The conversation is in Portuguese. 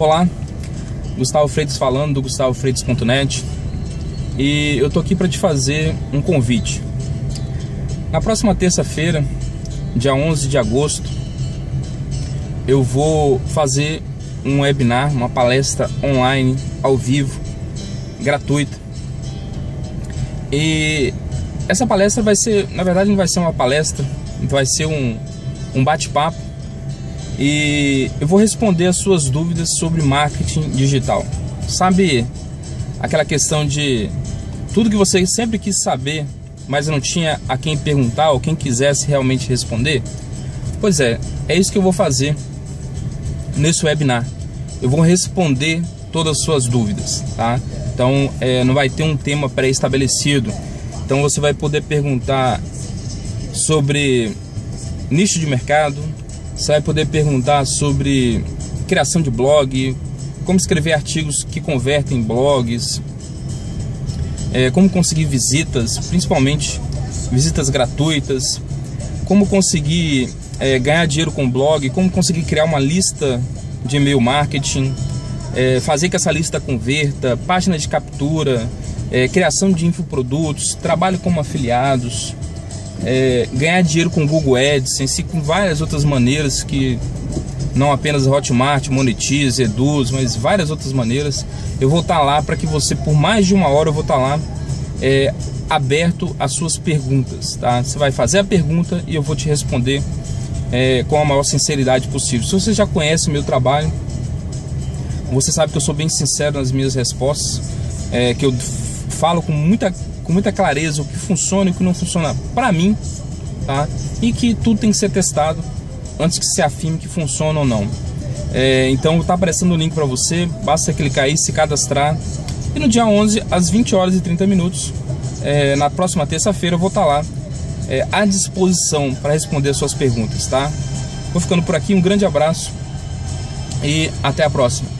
Olá, Gustavo Freitas falando do gustavofreitas.net e eu tô aqui para te fazer um convite. Na próxima terça-feira, dia 11 de agosto, eu vou fazer um webinar, uma palestra online, ao vivo, gratuita. E essa palestra vai ser, na verdade, não vai ser uma palestra, vai ser um, um bate-papo e eu vou responder as suas dúvidas sobre marketing digital. Sabe aquela questão de tudo que você sempre quis saber, mas não tinha a quem perguntar ou quem quisesse realmente responder? Pois é, é isso que eu vou fazer nesse webinar. Eu vou responder todas as suas dúvidas, tá? Então, é, não vai ter um tema pré-estabelecido. Então, você vai poder perguntar sobre nicho de mercado, você vai poder perguntar sobre criação de blog, como escrever artigos que convertem em blogs, é, como conseguir visitas, principalmente visitas gratuitas, como conseguir é, ganhar dinheiro com blog, como conseguir criar uma lista de e-mail marketing, é, fazer que essa lista converta, página de captura, é, criação de infoprodutos, trabalho como afiliados, é, ganhar dinheiro com Google AdSense e com várias outras maneiras que não apenas Hotmart monetiza, Eduz, mas várias outras maneiras. Eu vou estar lá para que você, por mais de uma hora, eu vou estar lá é, aberto às suas perguntas, tá? Você vai fazer a pergunta e eu vou te responder é, com a maior sinceridade possível. Se você já conhece o meu trabalho, você sabe que eu sou bem sincero nas minhas respostas, é, que eu falo com muita com muita clareza o que funciona e o que não funciona para mim, tá? E que tudo tem que ser testado antes que se afirme que funciona ou não. É, então tá aparecendo o link para você, basta clicar aí, se cadastrar. E no dia 11, às 20 horas e 30 minutos, é, na próxima terça-feira, eu vou estar tá lá é, à disposição para responder as suas perguntas, tá? Vou ficando por aqui, um grande abraço e até a próxima.